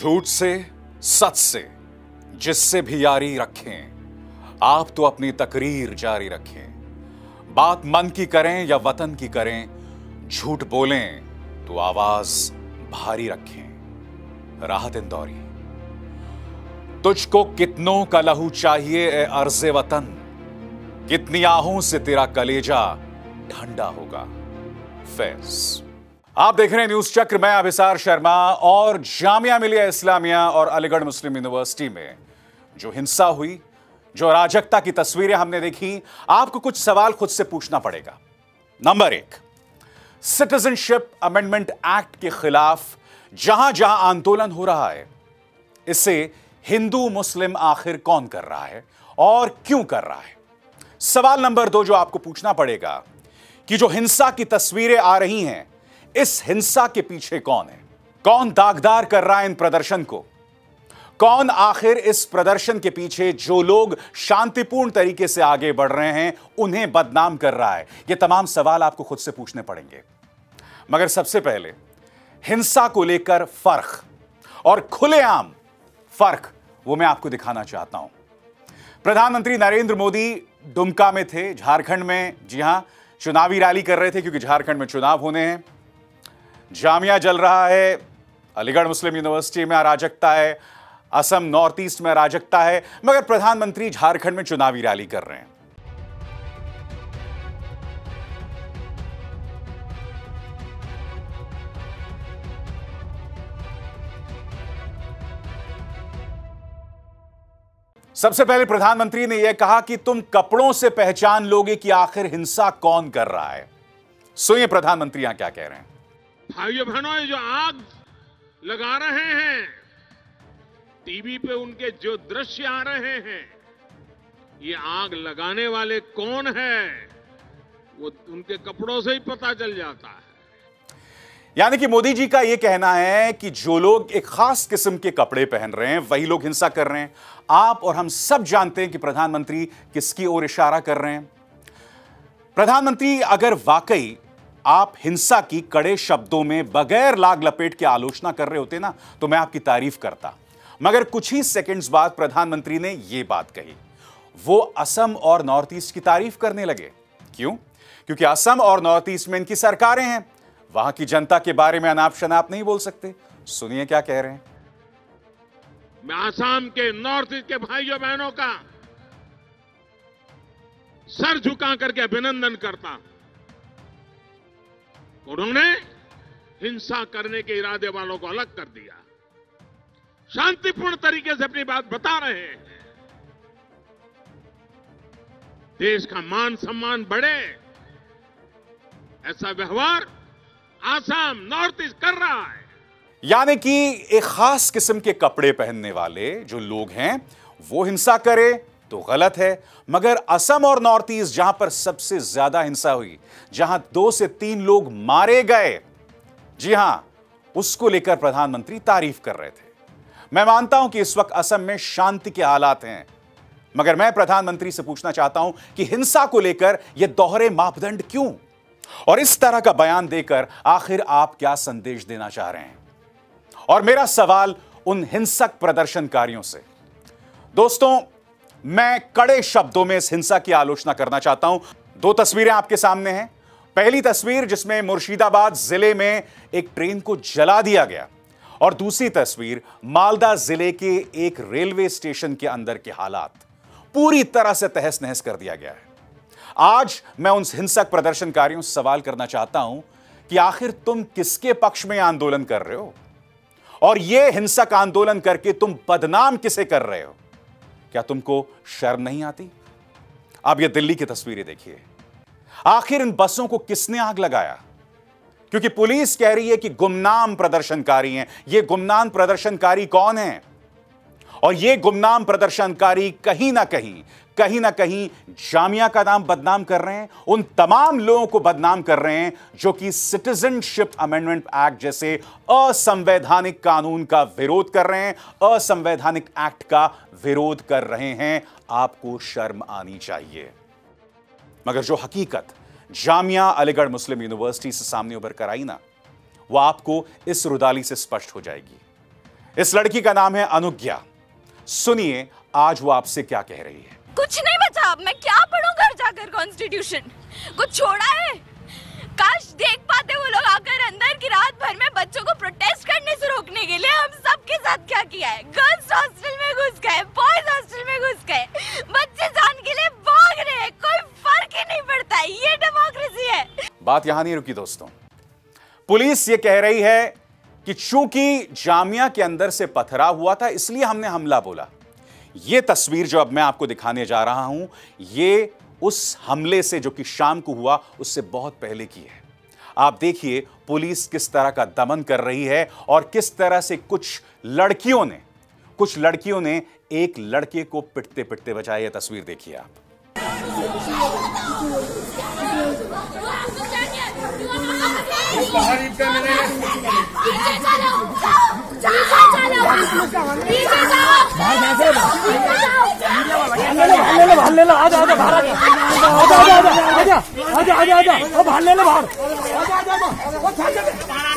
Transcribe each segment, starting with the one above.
झूठ से, सच से, जिससे भी यारी रखें, आप तो अपनी तकरीर जारी रखें। बात मन की करें या वतन की करें, झूठ बोलें तो आवाज़ भारी रखें। राहत इंदौरी। तुझको कितनों का लहू चाहिए ए अर्ज़ वतन? कितनी आहों से तेरा कलेजा ठंडा होगा? फैज। आप देख रहे हैं न्यूज़ चक्र मैं अभिसार शर्मा और जामिया मिलिया इस्लामिया और अलीगढ़ मुस्लिम यूनिवर्सिटी में। जो हिंसा हुई, जो अराजकता की तस्वीरें हमने देखी, आपको कुछ सवाल खुद से पूछना पड़ेगा। नंबर एक, सिटीजनशिप अमेंडमेंट एक्ट के खिलाफ जहाँ जहाँ आंदोलन हो रहा है, इसे हिंदू मुस्लिम आखिर कौन कर रहा है और क्यों कर रहा है? सवाल नंबर दो जो आपको पूछना पड़ेगा, कि जो हिंसा की तस्वीरें आ रही हैं इस हिंसा के पीछे कौन है? कौन दागदार कर रहा है इन प्रदर्शन को? कौन आखिर इस प्रदर्शन के पीछे जो लोग शांतिपूर्ण तरीके से आगे बढ़ रहे हैं, उन्हें बदनाम कर रहा है? ये तमाम सवाल आपको खुद से पूछने पड़ेंगे। मगर सबसे पहले, हिंसा को लेकर फ़र्क और खुलेआम फ़र्क वो मैं आपको दिखाना चाहता हूँ। प्रधानमंत्री नरेंद्र मोदी दुमका में थे, झारखंड में। जी हाँ, चुनावी रैली कर रहे थे क्योंकि झारखंड में चुनाव होने हैं। जामिया जल रहा है। अलीगढ़ मुस्लिम यूनिवर्सिटी में अराजकता है। असम नॉर्थ ईस्ट में अराजकता है। मगर प्रधानमंत्री झारखंड में चुनावी रैली कर रहे हैं। सबसे पहले प्रधानमंत्री ने यह कहा कि तुम कपड़ों से पहचान लोगे कि आखिर हिंसा कौन कर रहा है। सुनिए प्रधानमंत्री यहाँ क्या कह रहे हैं। भाइयों बहनों जो आग लगा रहे हैं, टीवी पे उनके जो दृश्य आ रहे हैं, ये आग लगाने वाले कौन है, वो उनके कपड़ों से ही पता चल जाता है। यानी कि मोदी जी का यह कहना है कि जो लोग एक खास किस्म के कपड़े पहन रहे हैं, वही लोग हिंसा कर रहे हैं। आप और हम सब जानते हैं कि प्रधानमंत्री किसकी ओर इशारा कर रहे हैं। प्रधानमंत्री अगर वाकई आप हिंसा की कड़े शब्दों में बगैर लाग लपेट के आलोचना कर रहे होते ना तो मैं आपकी तारीफ़ करता। मगर कुछ ही सेकंड्स बाद प्रधानमंत्री ने यह बात कही। वो असम और नॉर्थ ईस्ट की तारीफ़ करने लगे। क्यों? क्योंकि असम और नॉर्थ ईस्ट में इनकी सरकारें हैं। वहाँ की जनता के बारे में अनाप शनाप नहीं बोल सकते। सुनिए क्या कह रहे हैं। मैं आसाम के, नॉर्थ ईस्ट के भाइयों बहनों का सर झुका करके अभिनंदन करता उन्होंने हिंसा करने के इरादे वालों को अलग कर दिया। शांतिपूर्ण तरीके से अपनी बात बता रहे हैं। देश का मान सम्मान बढ़े। ऐसा व्यवहार आसाम नॉर्थ ईस्ट कर रहा है। यानी कि एक खास किस्म के कपड़े पहनने वाले जो लोग हैं, वो हिंसा करे तो गलत है, मगर असम और नॉर्थ ईस्ट, जहाँ पर सबसे ज़्यादा हिंसा हुई, जहाँ दो से तीन लोग मारे गए। जी हाँ, उसको लेकर प्रधानमंत्री तारीफ़ कर रहे थे। मैं मानता हूँ कि इस वक्त असम में शांति के हालात हैं, मगर मैं प्रधानमंत्री से पूछना चाहता हूँ कि हिंसा को लेकर यह दोहरे मापदंड क्यों? और इस तरह का बयान देकर आखिर आप क्या संदेश देना चाह रहे हैं? और मेरा सवाल उन हिंसक प्रदर्शनकारियों से। दोस्तों मैं कड़े शब्दों में इस हिंसा की आलोचना करना चाहता हूँ। दो तस्वीरें आपके सामने हैं। पहली तस्वीर, जिसमें मुर्शिदाबाद ज़िले में एक ट्रेन को जला दिया गया। और दूसरी तस्वीर, मालदा ज़िले के एक रेलवे स्टेशन के अंदर के हालात। पूरी तरह से तहस नहस कर दिया गया है। आज मैं उन हिंसक प्रदर्शनकारियों से सवाल करना चाहता हूँ कि आखिर तुम किसके पक्ष में आंदोलन कर रहे हो? और यह हिंसक आंदोलन करके तुम बदनाम किसे कर रहे हो? क्या तुमको शर्म नहीं आती? आप ये दिल्ली की तस्वीरें देखिए। आखिर इन बसों को किसने आग लगाया? क्योंकि पुलिस कह रही है कि गुमनाम प्रदर्शनकारी हैं। ये गुमनाम प्रदर्शनकारी कौन है? और ये गुमनाम प्रदर्शनकारी कहीं ना कहीं कहीं ना कहीं जामिया का नाम बदनाम कर रहे हैं, उन तमाम लोगों को बदनाम कर रहे हैं, जो कि सिटीजनशिप अमेंडमेंट एक्ट जैसे असंवैधानिक कानून का विरोध कर रहे हैं, असंवैधानिक एक्ट का विरोध कर रहे हैं। आपको शर्म आनी चाहिए। मगर जो हकीकत, जामिया अलीगढ़ मुस्लिम यूनिवर्सिटी से सामने उभर कर आई ना, वो आपको इस रुदाली से स्पष्ट हो जाएगी। इस लड़की का नाम है अनुज्ञा। सुनिए आज वो आपसे क्या कह रही है? कुछ नहीं बचा अब मैं क्या पढ़ूं घर जाकर कॉन्स्टिट्यूशन कुछ छोड़ा है? काश देख पाते वो लोग आकर अंदर की रात भर में बच्चों को प्रोटेस्ट करने से रोकने के लिए हम सबके साथ क्या किया है? गर्ल्स हॉस्टल में घुस गए बॉयज़ हॉस्टल में घुस गए। बच्चे जान के लिए भाग रहे हैं कोई फ़र्क ही नहीं पड़ता ये डेमोक्रेसी है। बात यहाँ नहीं रुकी दोस्तों। पुलिस ये कह रही है कि चूँकि जामिया के अंदर से पथरा हुआ था, इसलिए हमने हमला बोला। यह तस्वीर जो अब मैं आपको दिखाने जा रहा हूँ यह उस हमले से जो कि शाम को हुआ, उससे बहुत पहले की है। आप देखिए, पुलिस किस तरह का दमन कर रही है और किस तरह से कुछ लड़कियों ने, कुछ लड़कियों ने एक लड़के को पिटते पिटते बचाया। यह तस्वीर देखिए आप। बाहर ले लो आजा आजा बाहर आजा आजा आजा आजा आजा आजा आजा ओ बाहर ले लो बाहर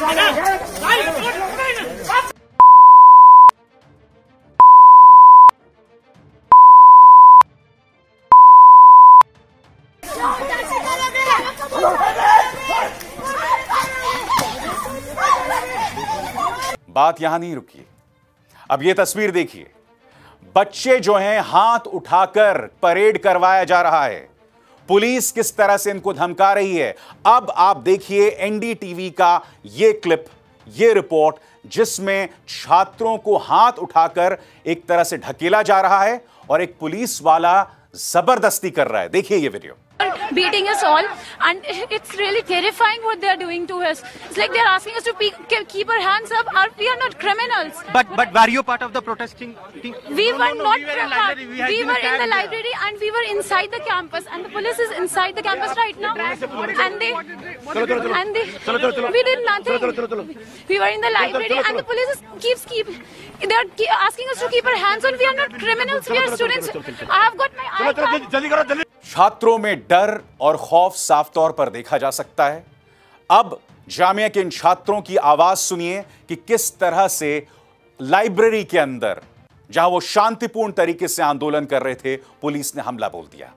आजा आजा बात यहाँ नहीं रुकी। अब यह तस्वीर देखिए। बच्चे जो हैं, हाथ उठाकर परेड करवाया जा रहा है। पुलिस किस तरह से इनको धमका रही है? अब आप देखिए एनडीटीवी का यह क्लिप यह रिपोर्ट, जिसमें छात्रों को हाथ उठाकर एक तरह से ढकेला जा रहा है और एक पुलिस वाला ज़बरदस्ती कर रहा है। देखिए यह video. Beating us all and it's really terrifying what they are doing to us it's like they're asking us to pe- keep our hands up our, we are not criminals But but were you part of the protesting thing? we No, were no, no, not we were in library. We, we were in carried the there. library and we were inside the campus and the police is inside the campus right now and they and they we did nothing we were in the library and the police is, keeps keep they are asking us to keep our hands on we are not criminals we are students i have got my eye card. छात्रों में डर और खौफ साफ़ तौर पर देखा जा सकता है। अब जामिया के इन छात्रों की आवाज़ सुनिए कि किस तरह से लाइब्रेरी के अंदर, जहाँ वो शांतिपूर्ण तरीके से आंदोलन कर रहे थे, पुलिस ने हमला बोल दिया।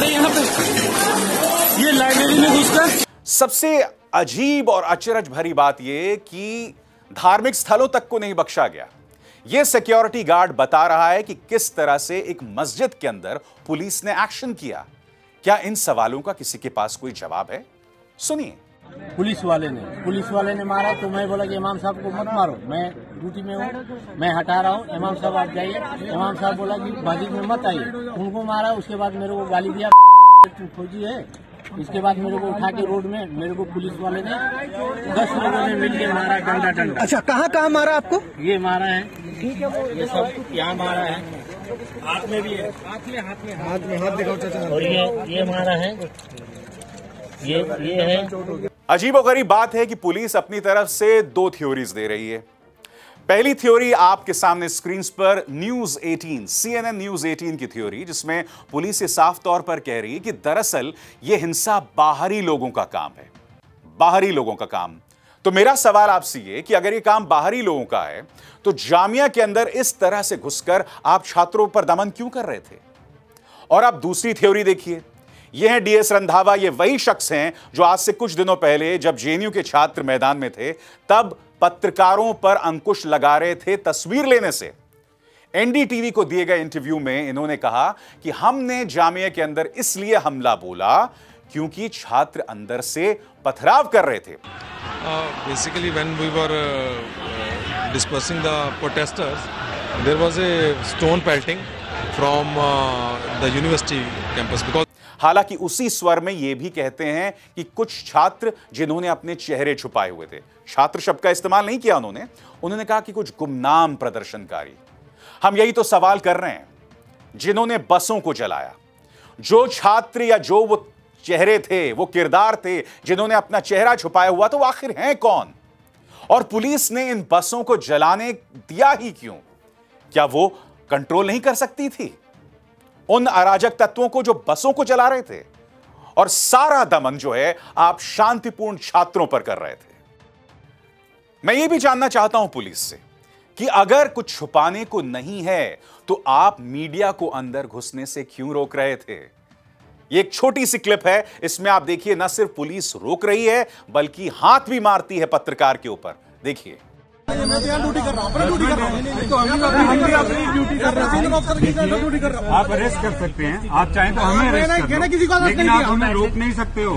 रही हैं यहाँ पे। ये लाइब्रेरी में घुसकर सबसे अजीब और अचरज भरी बात यह कि धार्मिक स्थलों तक को नहीं बख्शा गया। यह सिक्योरिटी गार्ड बता रहा है कि किस तरह से एक मस्जिद के अंदर पुलिस ने एक्शन किया। क्या इन सवालों का किसी के पास कोई जवाब है? सुनिए। पुलिस वाले ने पुलिस वाले ने मारा तो मैं बोला कि इमाम साहब को मत मारो। मैं ड्यूटी में हूँ मैं हटा रहा हूँ। इमाम साहब आप जाइए। इमाम साहब बोला कि मस्जिद में मत आइए। उनको मारा उसके बाद मेरे को गाली दिया फौजी है। इसके बाद मेरे को उठा के रोड में मेरे को पुलिस वाले ने दस लोगों ने मिल के मारा डंडा डंडा। अच्छा कहाँ कहाँ मारा आपको? ये मारा है। ये सब यहाँ मारा है। हाथ में भी है। हाथ में हाथ में हाथ में। हाथ दिखाओ और ये ये मारा है। ये ये है। अजीबोगरीब बात है कि पुलिस अपनी तरफ़ से दो थ्योरीज दे रही है। पहली थ्योरी आपके सामने स्क्रीन पर न्यूज़ 18 सीएनएन न्यूज़ 18 की थ्योरी जिसमें पुलिस ये साफ़ तौर पर कह रही है कि दरअसल यह हिंसा बाहरी लोगों का काम है। बाहरी लोगों का काम। तो मेरा सवाल आपसे ये कि अगर ये काम बाहरी लोगों का है तो जामिया के अंदर इस तरह से घुसकर आप छात्रों पर दमन क्यों कर रहे थे? और आप दूसरी थ्योरी देखिए। यह है डीएस रंधावा ये वही शख्स हैं जो आज से कुछ दिनों पहले जब जेएनयू के छात्र मैदान में थे तब पत्रकारों पर अंकुश लगा रहे थे तस्वीर लेने से। एनडीटीवी को दिए गए इंटरव्यू में इन्होंने कहा कि हमने जामिया के अंदर इसलिए हमला बोला क्योंकि छात्र अंदर से पथराव कर रहे थे। We were uh, uh, dispersing the protesters, there was a pelting from uh, the university campus because हालाँकि उसी स्वर में यह भी कहते हैं कि कुछ छात्र जिन्होंने अपने चेहरे छुपाए हुए थे, छात्र शब्द का इस्तेमाल नहीं किया उन्होंने उन्होंने कहा कि कुछ गुमनाम प्रदर्शनकारी। हम यही तो सवाल कर रहे हैं, जिन्होंने बसों को जलाया, जो छात्र या जो वो चेहरे थे, वो किरदार थे, जिन्होंने अपना चेहरा छुपाया हुआ तो आखिर हैं कौन? और पुलिस ने इन बसों को जलाने दिया ही क्यों? क्या वो कंट्रोल नहीं कर सकती थी? उन अराजक तत्वों को जो बसों को चला रहे थे। और सारा दमन जो है, आप शांतिपूर्ण छात्रों पर कर रहे थे। मैं ये भी जानना चाहता हूँ पुलिस से कि अगर कुछ छुपाने को नहीं है तो आप मीडिया को अंदर घुसने से क्यों रोक रहे थे? ये एक छोटी सी क्लिप है, इसमें आप देखिए, ना सिर्फ़ पुलिस रोक रही है, बल्कि हाथ भी मारती है पत्रकार के ऊपर। देखिए। आप अरेस्ट कर सकते हैं। आप चाहें तो हमें अरेस्ट कर लो लेकिन आप हमें रोक नहीं सकते हो।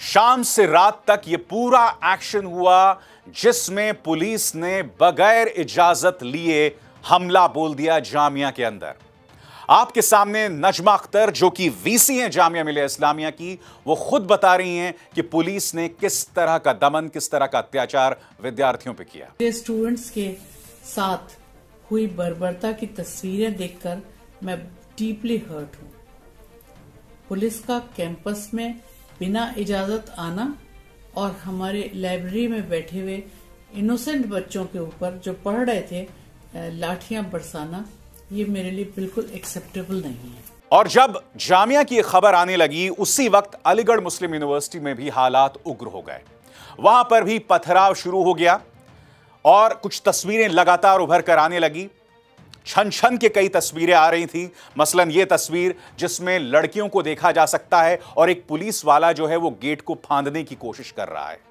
शाम से रात तक ये पूरा एक्शन हुआ, जिसमें पुलिस ने बगैर इजाज़त लिए हमला बोल दिया जामिया के अंदर। आपके सामने नजमा अख्तर, जो कि वीसी हैं जामिया मिलिया इस्लामिया की, वो खुद बता रही हैं कि पुलिस ने किस तरह का दमन, किस तरह का अत्याचार विद्यार्थियों पे किया। स्टूडेंट्स के साथ हुई बर्बरता की तस्वीरें देखकर मैं डीपली हर्ट हूँ। पुलिस का कैंपस में बिना इजाज़त आना और हमारे लाइब्रेरी में बैठे हुए इनोसेंट बच्चों के ऊपर जो पढ़ रहे थे लाठियाँ बरसाना ये मेरे लिए बिल्कुल एक्सेप्टेबल नहीं है। और जब जामिया की खबर आने लगी, उसी वक्त अलीगढ़ मुस्लिम यूनिवर्सिटी में भी हालात उग्र हो गए। वहाँ पर भी पथराव शुरू हो गया और कुछ तस्वीरें लगातार उभर कर आने लगी। छन छन के कई तस्वीरें आ रही थी। मसलन ये तस्वीर जिसमें लड़कियों को देखा जा सकता है और एक पुलिस वाला जो है वो गेट को फांदने की कोशिश कर रहा है।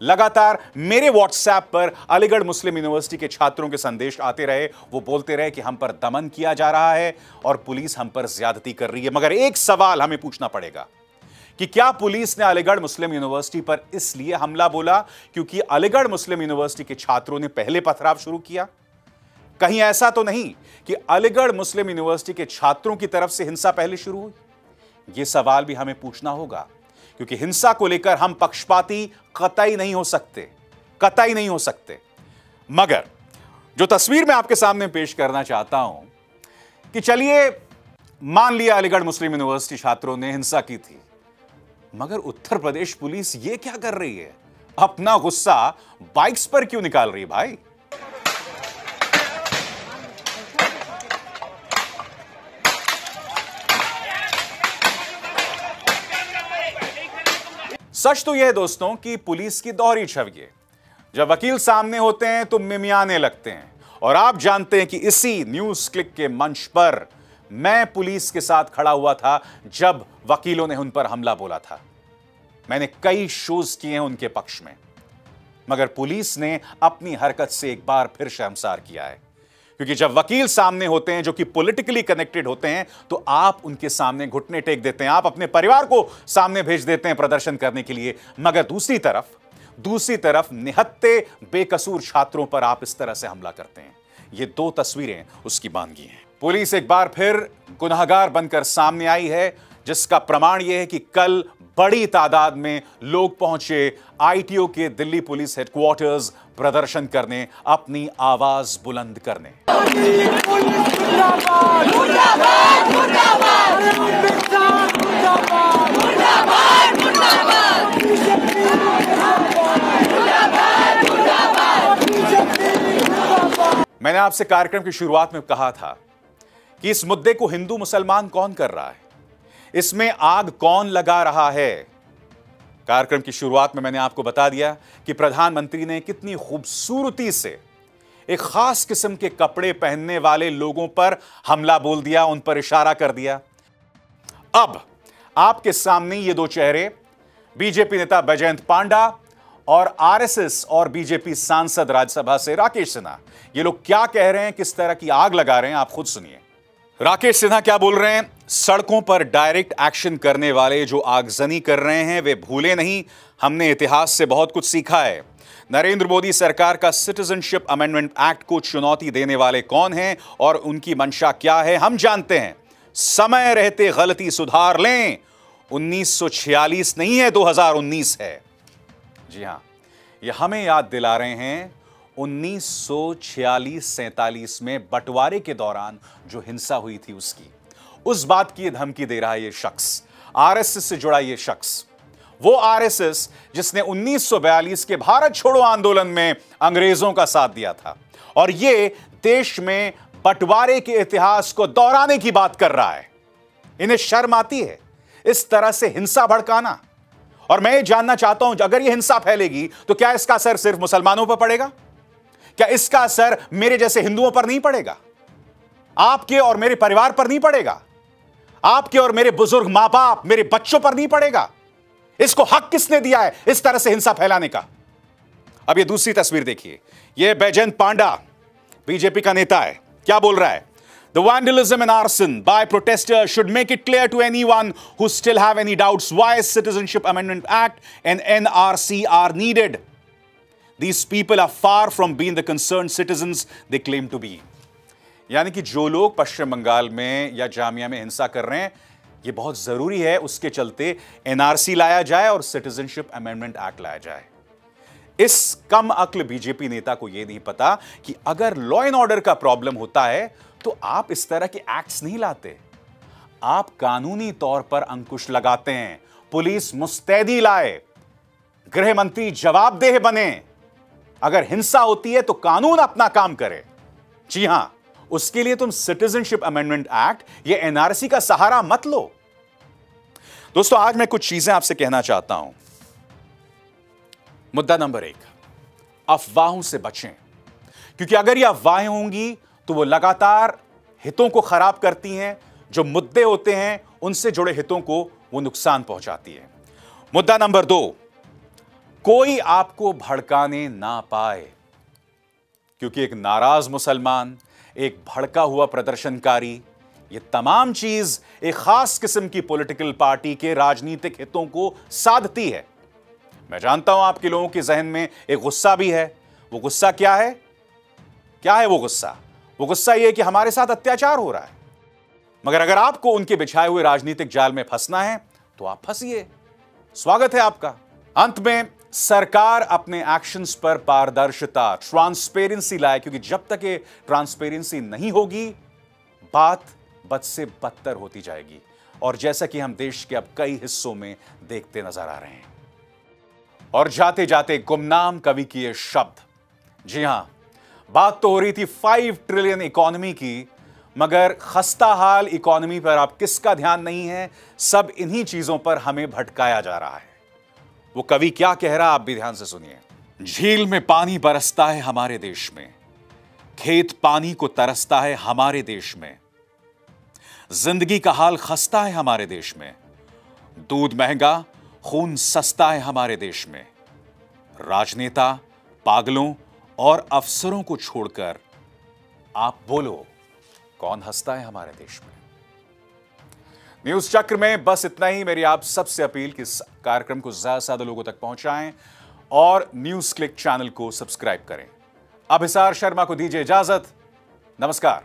लगातार मेरे व्हाट्सएप पर अलीगढ़ मुस्लिम यूनिवर्सिटी के छात्रों के संदेश आते रहे। वो बोलते रहे कि हम पर दमन किया जा रहा है और पुलिस हम पर ज्यादती कर रही है। मगर एक सवाल हमें पूछना पड़ेगा कि क्या पुलिस ने अलीगढ़ मुस्लिम यूनिवर्सिटी पर इसलिए हमला बोला क्योंकि अलीगढ़ मुस्लिम यूनिवर्सिटी के छात्रों ने पहले पथराव शुरू किया? कहीं ऐसा तो नहीं कि अलीगढ़ मुस्लिम यूनिवर्सिटी के छात्रों की तरफ़ से हिंसा पहले शुरू हुई? यह सवाल भी हमें पूछना होगा। क्योंकि हिंसा को लेकर हम पक्षपाती कतई नहीं हो सकते, कतई नहीं हो सकते। मगर, जो तस्वीर मैं आपके सामने पेश करना चाहता हूँ, कि चलिए, मान लिया अलीगढ़ मुस्लिम यूनिवर्सिटी छात्रों ने हिंसा की थी, मगर उत्तर प्रदेश पुलिस ये क्या कर रही है? अपना गुस्सा बाइक्स पर क्यों निकाल रही भाई? सच तो यह दोस्तों कि पुलिस की दोहरी छवि है। जब वकील सामने होते हैं तो मिमियाने लगते हैं। और आप जानते हैं कि इसी न्यूज़ क्लिक के मंच पर मैं पुलिस के साथ खड़ा हुआ था जब वकीलों ने उन पर हमला बोला था। मैंने कई शोज़ किए हैं उनके पक्ष में। मगर पुलिस ने अपनी हरकत से एक बार फिर शर्मसार किया है। क्योंकि जब वकील सामने होते हैं जो कि पॉलिटिकली कनेक्टेड होते हैं तो आप उनके सामने घुटने टेक देते हैं। आप अपने परिवार को सामने भेज देते हैं प्रदर्शन करने के लिए। मगर दूसरी तरफ़ दूसरी तरफ़ निहत्ते बेकसूर छात्रों पर आप इस तरह से हमला करते हैं। ये दो तस्वीरें उसकी बानगी हैं। पुलिस एक बार फिर गुनाहगार बनकर सामने आई है, जिसका प्रमाण यह है कि कल बड़ी तादाद में लोग पहुँचे। आईटीओ के दिल्ली पुलिस हेडक्वार्टर्स प्रदर्शन करने, अपनी आवाज़ बुलंद करने। मैंने आपसे कार्यक्रम की शुरुआत में कहा था कि इस मुद्दे को हिंदू मुसलमान कौन कर रहा है? इसमें आग कौन लगा रहा है? कार्यक्रम की शुरुआत में मैंने आपको बता दिया कि प्रधानमंत्री ने कितनी खूबसूरती से एक खास किस्म के कपड़े पहनने वाले लोगों पर हमला बोल दिया, उन पर इशारा कर दिया। अब आपके सामने ये दो चेहरे, बीजेपी नेता बैजयंत पांडा और आरएसएस और बीजेपी सांसद राज्यसभा से राकेश सिन्हा। ये लोग क्या कह रहे हैं, किस तरह की आग लगा रहे हैं, आप खुद सुनिए। राकेश सिन्हा क्या बोल रहे हैं? सड़कों पर डायरेक्ट एक्शन करने वाले जो आगजनी कर रहे हैं, वे भूले नहीं। हमने इतिहास से बहुत कुछ सीखा है। नरेंद्र मोदी सरकार का सिटीजनशिप अमेंडमेंट एक्ट को चुनौती देने वाले कौन हैं और उनकी मंशा क्या है, हम जानते हैं। समय रहते गलती सुधार लें। 1946 नहीं है 2019 है। जी हाँ, ये हमें याद दिला रहे हैं 1946-47 में बंटवारे के दौरान जो हिंसा हुई थी उसकी। उस बात की धमकी दे रहा है ये शख्स, आरएसएस से जुड़ा ये शख्स। वो आरएसएस जिसने 1942 के भारत छोड़ो आंदोलन में अंग्रेज़ों का साथ दिया था और ये देश में बंटवारे के इतिहास को दोहराने की बात कर रहा है। इन्हें शर्म आती है इस तरह से हिंसा भड़काना। और मैं ये जानना चाहता हूँ, अगर ये हिंसा फैलेगी तो क्या इसका असर सिर्फ़ मुसलमानों पर पड़ेगा? क्या इसका असर मेरे जैसे हिंदुओं पर नहीं पड़ेगा? आपके और मेरे परिवार पर नहीं पड़ेगा? आपके और मेरे बुज़ुर्ग माँ बाप मेरे बच्चों पर नहीं पड़ेगा? इसको हक किसने दिया है इस तरह से हिंसा फैलाने का? अब ये दूसरी तस्वीर देखिए। ये बैजयंत पांडा, बीजेपी का नेता है। क्या बोल रहा है? The vandalism and arson by protesters should make it clear to anyone who still have any doubts why Citizenship Amendment Act and NRC are needed. These people are far from being the concerned citizens they claim to be. यानी कि जो लोग पश्चिम बंगाल में या जामिया में हिंसा कर रहे हैं, ये बहुत ज़रूरी है उसके चलते एनआरसी लाया जाए और सिटीजनशिप अमेंडमेंट एक्ट लाया जाए। इस कम अक्ल बीजेपी नेता को यह नहीं पता कि अगर लॉ एंड ऑर्डर का प्रॉब्लम होता है तो आप इस तरह के एक्ट्स नहीं लाते। आप कानूनी तौर पर अंकुश लगाते हैं, पुलिस मुस्तैदी लाए, गृह मंत्री जवाबदेह बने। अगर हिंसा होती है तो कानून अपना काम करे। जी हाँ, उसके लिए तुम सिटीजनशिप अमेंडमेंट एक्ट या एनआरसी का सहारा मत लो। दोस्तों, आज मैं कुछ चीज़ें आपसे कहना चाहता हूँ। मुद्दा नंबर एक, अफवाहों से बचें। क्योंकि अगर ये अफवाहें होंगी तो वो लगातार हितों को खराब करती हैं, जो मुद्दे होते हैं, उनसे जुड़े हितों को वो नुकसान पहुंचाती है। मुद्दा नंबर दो कोई आपको भड़काने ना पाए। क्योंकि एक नाराज़ मुसलमान, एक भड़का हुआ प्रदर्शनकारी, ये तमाम चीज़ एक खास किस्म की पॉलिटिकल पार्टी के राजनीतिक हितों को साधती है। मैं जानता हूँ आपके लोगों के जहन में एक गुस्सा भी है। वो गुस्सा क्या है? क्या है वो गुस्सा? वो गुस्सा ये कि हमारे साथ अत्याचार हो रहा है। मगर अगर आपको उनके बिछाए हुए राजनीतिक जाल में फंसना है तो आप फंसिए। स्वागत है आपका। अंत में सरकार अपने एक्शंस पर पारदर्शिता ट्रांसपेरेंसी लाए, क्योंकि जब तक ये ट्रांसपेरेंसी नहीं होगी, बात बद से बदतर होती जाएगी। और जैसा कि हम देश के अब कई हिस्सों में देखते नज़र आ रहे हैं। और जाते जाते गुमनाम कवि की ये शब्द। जी हाँ, बात तो हो रही थी फाइव ट्रिलियन इकोनॉमी की, मगर खस्ता हाल इकोनॉमी पर आप किसका ध्यान नहीं है, सब इन्हीं चीज़ों पर हमें भटकाया जा रहा है। वो कवि क्या कह रहा, आप भी ध्यान से सुनिए। झील में पानी बरसता है हमारे देश में। खेत पानी को तरसता है हमारे देश में। ज़िंदगी का हाल खस्ता है हमारे देश में। दूध महँगा, खून सस्ता है हमारे देश में। राजनेता, पागलों और अफसरों को छोड़कर आप बोलो, कौन हंसता है हमारे देश में? न्यूज़ चक्र में बस इतना ही। मेरी आप सबसे अपील कि इस कार्यक्रम को ज़्यादा से ज़्यादा लोगों तक पहुंचाएँ और न्यूज़ क्लिक चैनल को सब्सक्राइब करें। अभिसार शर्मा को दीजिए इजाज़त। नमस्कार।